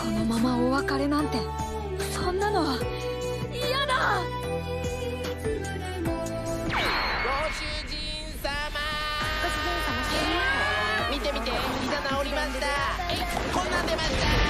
このままお別れなんてそんなのは嫌だ！ご主人様。見て見て膝治りました。えい。こんなん出ました。